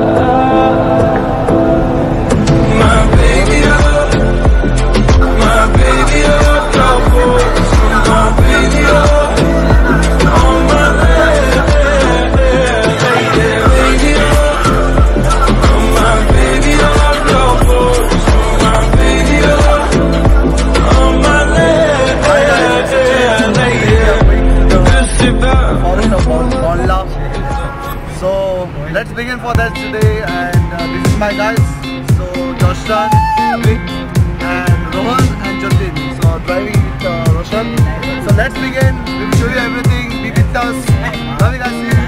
My let's begin for that today and uh, this is my guys. So Joshan, Vic and Rohan and Jatin. So driving with uh, Roshan. So let's begin. We'll show you everything. Be with us. Love you guys.